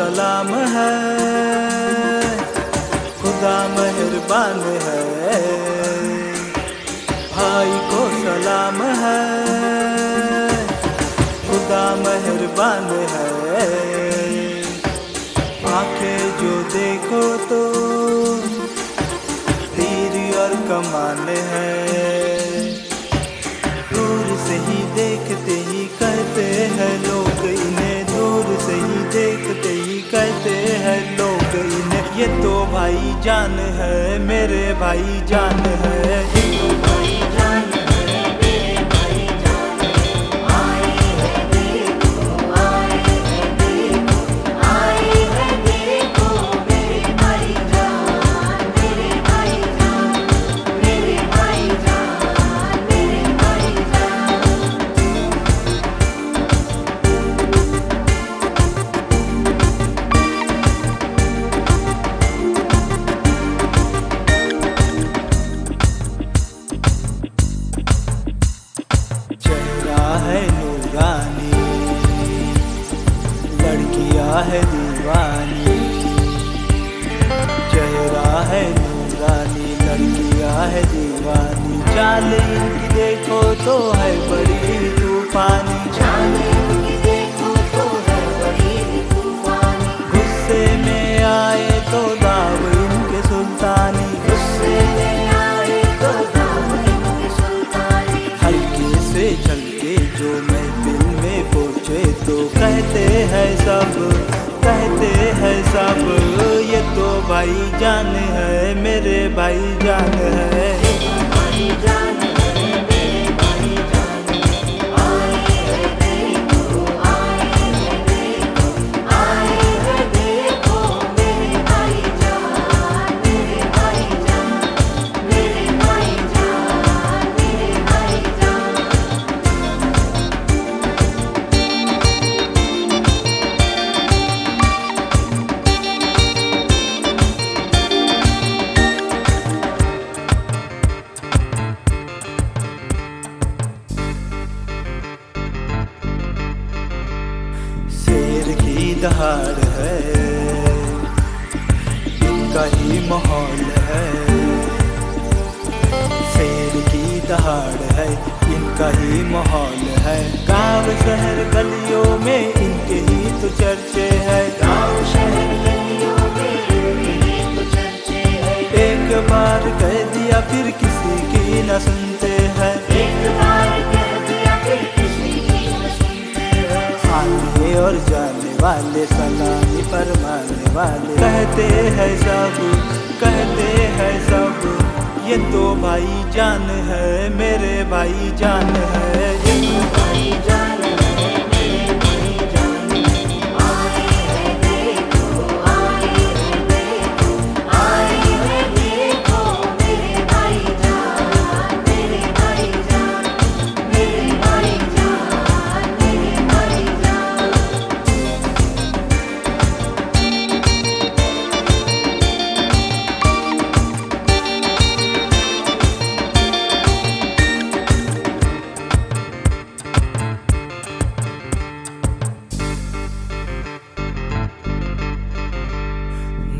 सलाम है, खुदा मेहरबान है। भाई को सलाम है, खुदा मेहरबान है। आँखें जो देखो तो तीर और कमान है। जान है मेरे भाई जान है। है दीवानी चेहरा है नूरानी लड़कियाँ है दीवानी। चाल इनकी देखो तो है बड़ी तूफानी। चाल देखो तो है बड़ी तूफानी। गुस्से में आए तो दाव इनके सुल्तानी। गुस्से में आए तो दाव इनके सुल्तानी। हल्के से चल के जो महफिल में पहुँचे तो कहते हैं सब सब ये तो भाई जान है मेरे भाई जान है। दहाड़ है। इनका ही माहौल है। शेर की दहाड़ है इनका ही माहौल है। गाँव शहर गलियों में इनके ही तो चर्चे है। गाँव शहर गलियों में इनके ही तो चर्चे है। एक बार कह दिया फिर किसी की न सुनते हैं। एक बार कह दिया फिर किसी की न सुनते हैं। आने और जाने वाले सलामी फरमाने वाले। कहते हैं सब, कहते हैं सब, ये तो भाई जान है, मेरे भाई जान है।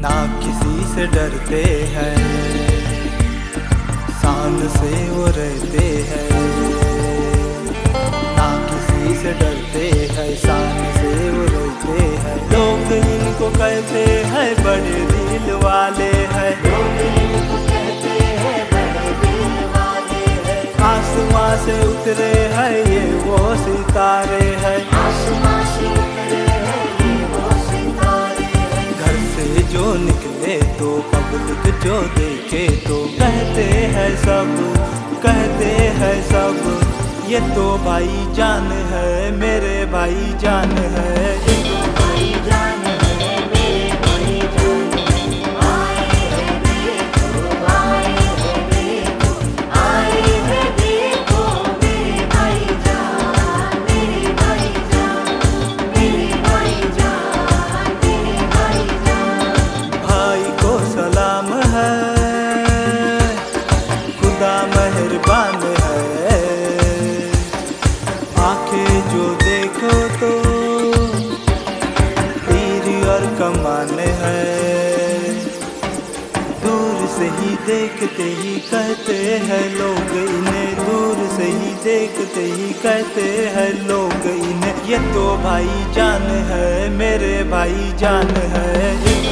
ना किसी से डरते हैं। शान से वो रहते हैं। ना किसी से डरते हैं शान से वो रहते हैं। लोग इनको कहते हैं, बड़े दिल वाले हैं। लोग इनको कहते हैं, बड़े दिल वाले हैं। आसमां से उतरे हैं, ये वो सितारे हैं। आसमां जो निकले तो पब्लिक जो देखे तो कहते हैं सब, कहते हैं सब, ये तो भाई जान है, मेरे भाई जान है, ये तो भाई जान ही देखते ही कहते हैं लोग इन्हें दूर से ही देखते ही कहते हैं लोग इन्हें। ये तो भाई जान है, मेरे भाई जान है।